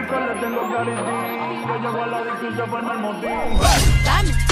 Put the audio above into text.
pico le tengo clarity. Yo llego a la disco y forma el motín. Dame,